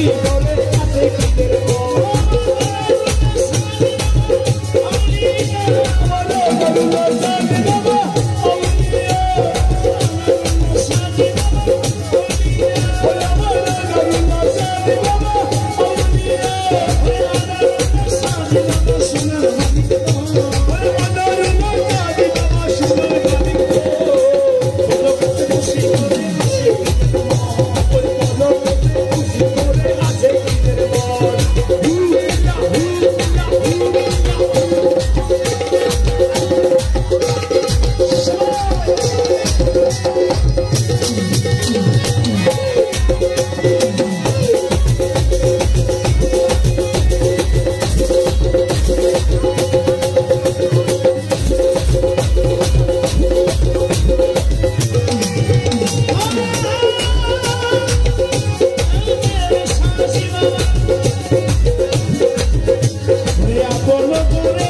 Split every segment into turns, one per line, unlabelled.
see.
Lord,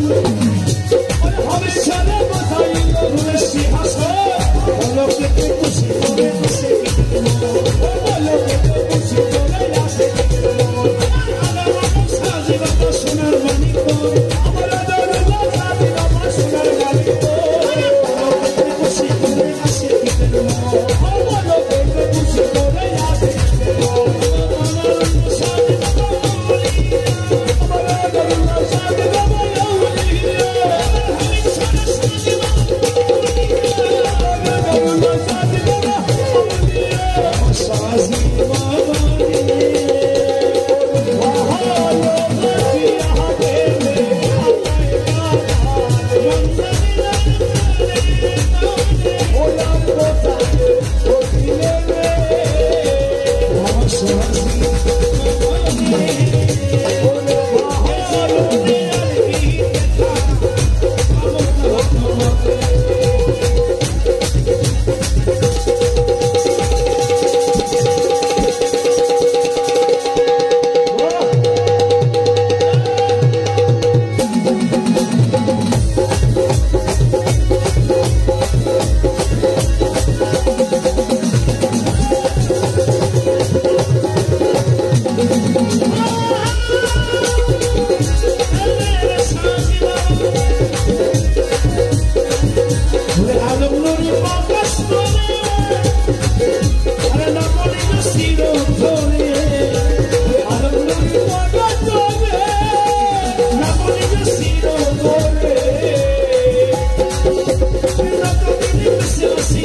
así.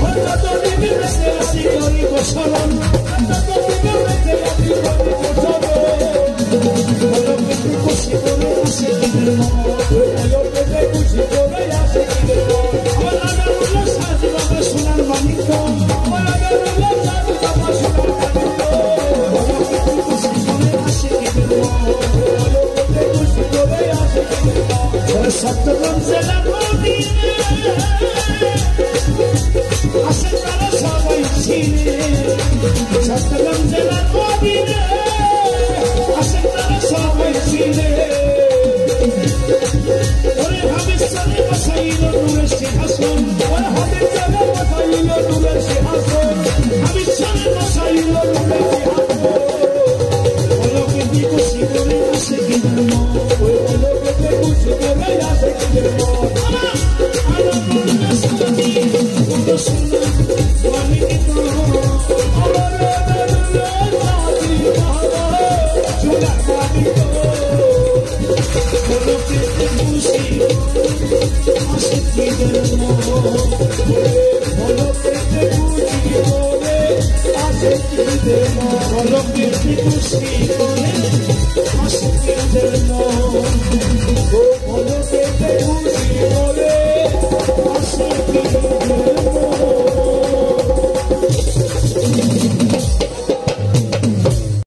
Cuando tú digo la vida, me me si el me el me me সবাই ছিলেন সত্যগঞ্জ